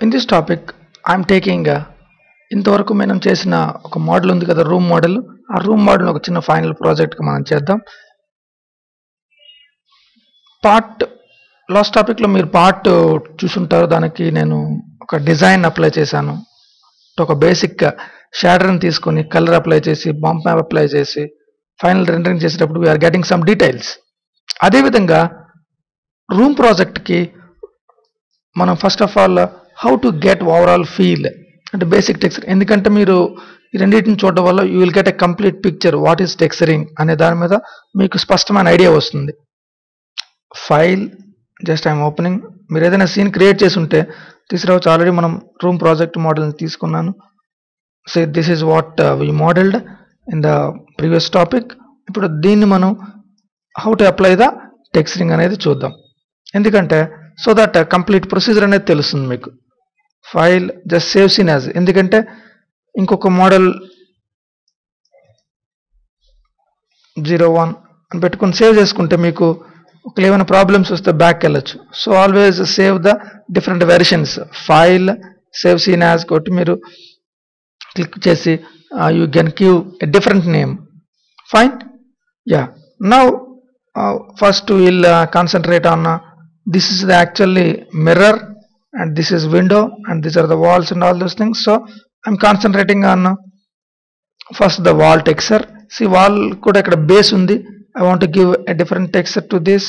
In this topic I'm taking ఇంతవరకు మనం చేసిన ఒక మోడల్ ఉంది కదా రూమ్ మోడల్ ఆ రూమ్ మోడల్ ఒక చిన్న ఫైనల్ ప్రాజెక్ట్కి మనం చేద్దాం. పార్ట్ లాస్ట్ టాపిక్లో మీరు పార్ట్ చూసుంటారు. దానికి నేను ఒక డిజైన్ అప్లై చేశాను. ఒక బేసిక్ షాడర్ని తీసుకొని కలర్ అప్లై చేసి బంప్ మ్యాప్ అప్లై చేసి ఫైనల్ రెండరింగ్ చేసేటప్పుడు వీఆర్ గెటింగ్ సమ్ డీటెయిల్స్ అదేవిధంగా రూమ్ ప్రాజెక్ట్కి మనం first of all how to get overall feel అంటే బేసిక్ టెక్స్చర్ ఎందుకంటే మీరు ఈ రెండింటిని చూడడం వల్ల you will get a complete picture what is texturing అనే దాని మీద మీకు స్పష్టమైన ఐడియా వస్తుంది. ఫైల్ జస్ట్ ఐఎమ్ ఓపెనింగ్ మీరు ఏదైనా సీన్ క్రియేట్ చేసి ఉంటే తీసుకురావచ్చు ఆల్రెడీ మనం రూమ్ ప్రాజెక్ట్ మోడల్ని తీసుకున్నాను. So this is what we modelled in the previous topic ఇప్పుడు దీన్ని మనం how to apply the texturing అనేది చూద్దాం. ఎందుకంటే సో దట్ కంప్లీట్ ప్రొసీజర్ అనేది తెలుస్తుంది మీకు. File just save scene as ఎందుకంటే ఇంకొక మోడల్ జీరో వన్ అని పెట్టుకొని సేవ్ చేసుకుంటే మీకు ఒకవేళ ఏమైనా ప్రాబ్లమ్స్ వస్తే బ్యాక్ వెళ్ళచ్చు. So always save the different versions file save scene as కొట్టి మీరు క్లిక్ చేసి you can give a different name fine yeah now first will concentrate on this is the actually mirror and this is window and these are the walls and all those things so i'm concentrating on first the wall texture see wall కూడా ఇక్కడ base ఉంది i want to give a different texture to this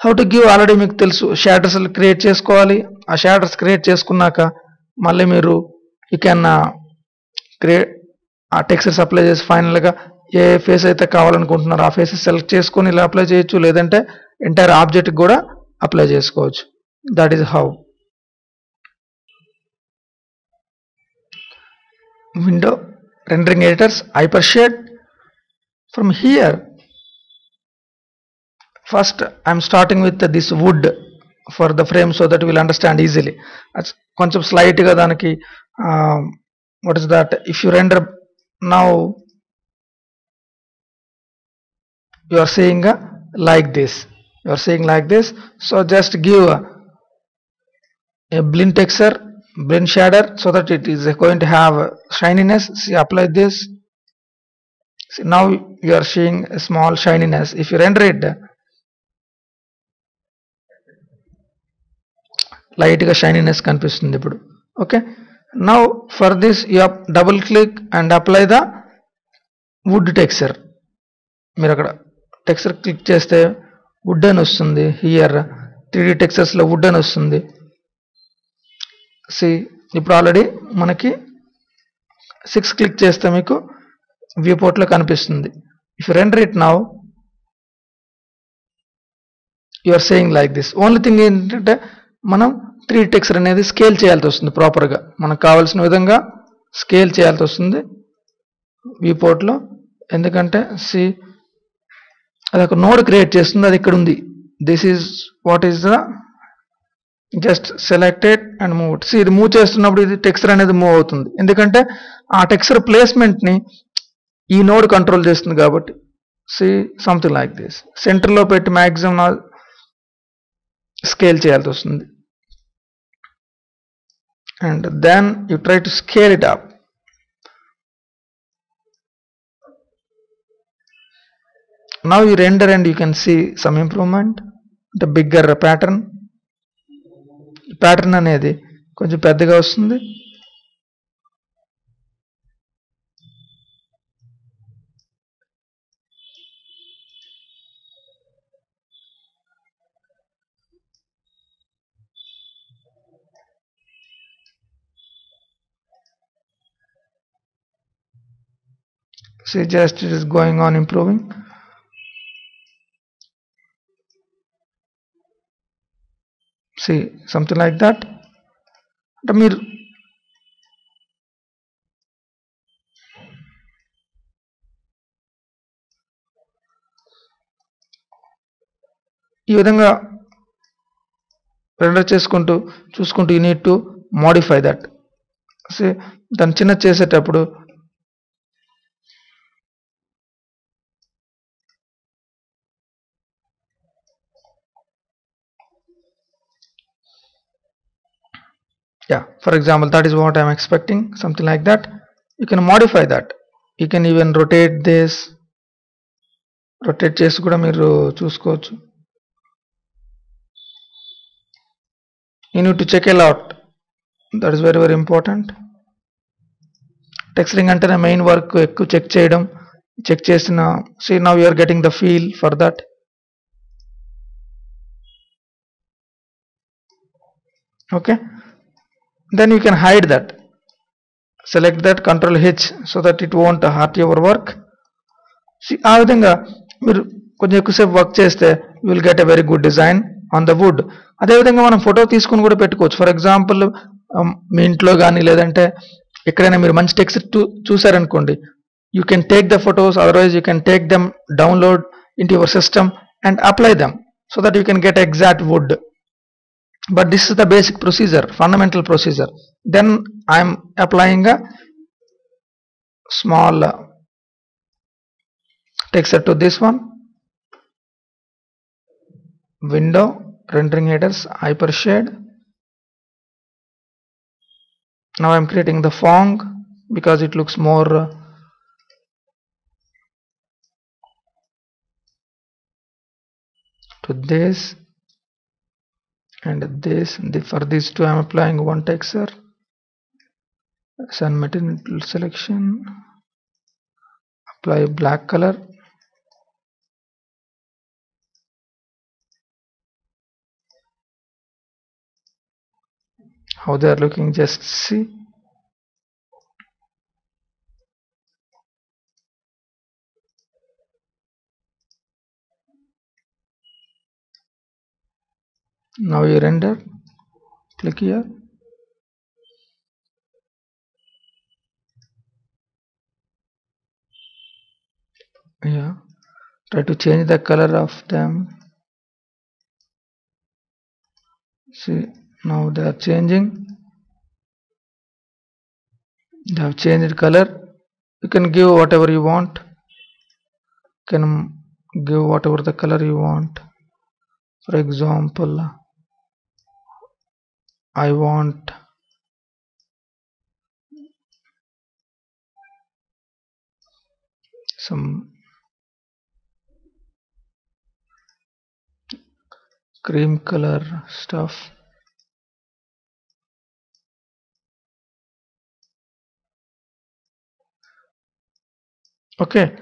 how to give already మీకు తెలుసు shaders create చేసుకోవాలి ఆ shaders create చేసుకున్నాక మళ్ళీ మీరు యూ కెన్ క్రియేట్ ఆ టెక్స్చర్స్ అప్లై చేసి ఫైనల్గా ఏ ఫేస్ అయితే కావాలనుకుంటున్నారో ఆ ఫేసెస్ సెలెక్ట్ చేసుకొని ఇలా అప్లై చేయొచ్చు లేదంటే ఎంటైర్ ఆబ్జెక్ట్ కూడా అప్లై చేసుకోవచ్చు that is how window rendering editors hypershade from here first I'm starting with this wood for the frame so that we'll understand easily. That's కొంచెం స్లైట్గా a what What is that? If you render now, you are saying uh, like this. You are seeing like this. So just give a, a Blinn texture. Blend shader so that it is going to have shininess see apply this see now you are seeing a small shininess if you render it లైట్గా shininess కనిపిస్తుంది ఇప్పుడు okay now for this you double click and apply the wood texture మీరు అక్కడ texture click చేస్తే wood అని వస్తుంది here three టెక్స్చర్స్లో wood అని వస్తుంది సి. ఇప్పుడు ఆల్రెడీ మనకి సిక్స్ క్లిక్ చేస్తే మీకు వ్యూ పోర్ట్లో కనిపిస్తుంది. If render it now you are saying like this only thing ఏంటంటే మనం త్రీ టెక్స్చర్ అనేది స్కేల్ చేయాల్సి వస్తుంది ప్రాపర్గా మనకు కావాల్సిన విధంగా స్కేల్ చేయాల్సి వస్తుంది వ్యూ పోర్ట్లో. ఎందుకంటే సి అది ఒక నోడ్ క్రియేట్ చేస్తుంది అది ఇక్కడ ఉంది. This is what is the just selected and move see ఇది మూవ్ చేస్తున్నప్పుడు ఇది టెక్స్చర్ అనేది మూవ్ అవుతుంది. ఎందుకంటే ఆ టెక్స్చర్ ప్లేస్మెంట్ని ఈ నోడ్ కంట్రోల్ చేస్తుంది కాబట్టి. సి సంథింగ్ లైక్ దిస్ సెంటర్లో పెట్టి మ్యాక్సిమం స్కేల్ చేయాల్సి వస్తుంది. And then you try to scale it up now you render and you can see some improvement. The bigger pattern. Pattern అనేది కొంచెం పెద్దగా వస్తుంది see just it is going on improving see something like that. అంటే మీరు ఈ విధంగా render చేసుకుంటూ చూసుకుంటూ you need to modify that say దాన్ని చిన్న చేసేటప్పుడు yeah. For example that is what I am expecting something like that. You can modify that. You can even rotate this. Rotate this. kuda miru you need to check a lot. That is very very important. Texturing under the main work check chedam check chase see now you are getting the feel for that. Okay? Then you can hide that. Select that control h so that it won't hurt your work. See, ఆ విధంగా మీరు కొంచెం ఎక్కువసేపు work చేస్తే you will get a very good design on the wood అదేవిధంగా మనం photo తీసుకుని కూడా పెట్టుకోవచ్చు. ఫర్ ఎగ్జాంపుల్ um, మీ ఇంట్లో కానీ లేదంటే ఎక్కడైనా మీరు మంచి text చూసారనుకోండి you can take the photos otherwise you can take them download in your system and apply them so that you can get exact wood but this is the basic procedure fundamental procedure. Then i am applying a small uh, texture to this one. Window rendering editors hyper shade. Now i'm creating the Phong because it looks more uh, to this and this the, for these two I'm applying one texture. Sun material selection. Apply black color. How they are looking just see now you render. Click here. Yeah. Try to change the color of them. See now they are changing. They have changed color. You can give whatever you want. You can give whatever the color you want. For example I want some cream color stuff. Okay.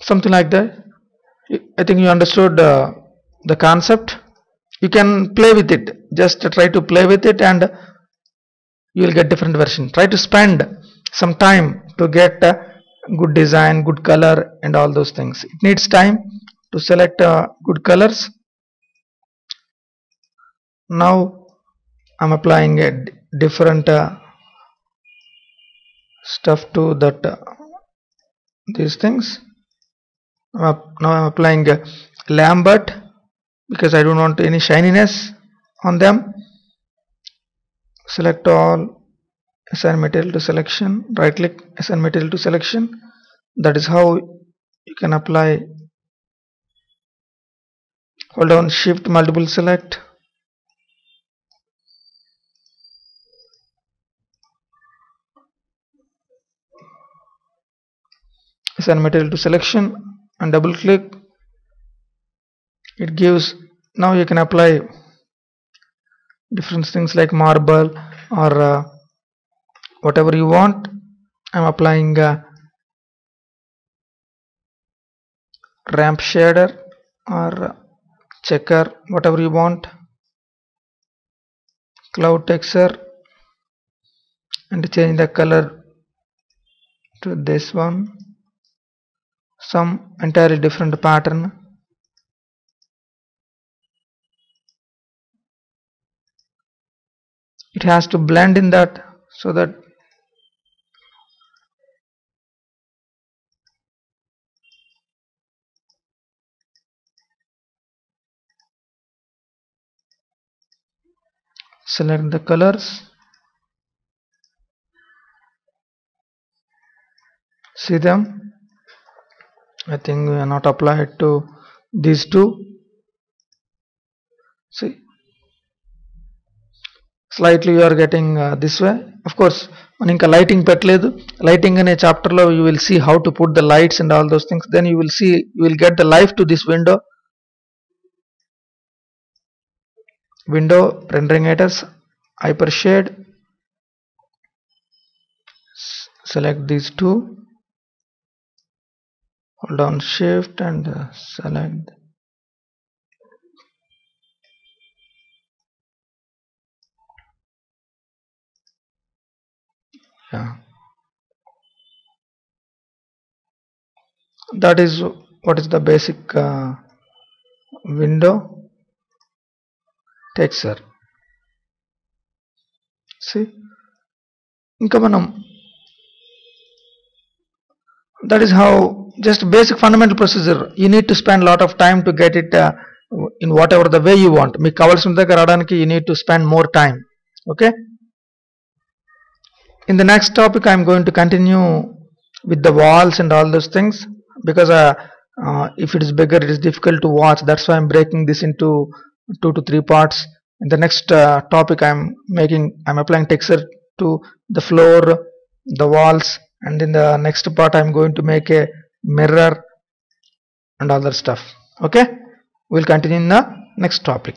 Something like that. I think you understood uh, the concept you can play with it. Just try to play with it and you will get different version. Try to spend some time to get good design good color and all those things. It needs time to select uh, good colors. Now I'm applying a different uh, stuff to that uh, these things. Now I'm applying Lambert because I don't want any shininess on them. Select all assign material to selection right click assign material to selection. That is how you can apply. Hold down shift multiple select. Assign material to selection and double click it gives now you can apply different things like marble or uh, whatever you want. I'm applying uh, ramp shader or uh, checker whatever you want. Cloud texture and change the color to this one. Some entirely different pattern it has to blend in that so that select the colors see them. I think we are not applied to these two. See slightly you are getting this way of course మనం ఇంకా lighting పెట్టలేదు lighting అనే చాప్టర్లో you will see how to put the lights and all those things then you will see you will get the life to this window window rendering haters hyper shade select these two hold on shift and uh, select yeah that is what is the basic uh, window texture see ఇంకా మనం that is how just basic fundamental procedure you need to spend lot of time to get it uh, in whatever the way you want మీకు కావాల్సిన దగ్గర రావడానికి you need to spend more time okay in the next topic i'm going to continue with the walls and all those things because uh, uh, if it is bigger it is difficult to watch. That's why i'm breaking this into two to three parts. In the next uh, topic i'm making i'm applying texture to the floor the walls and in the next part i'm going to make a mirror and other stuff. Okay? We'll continue in the next topic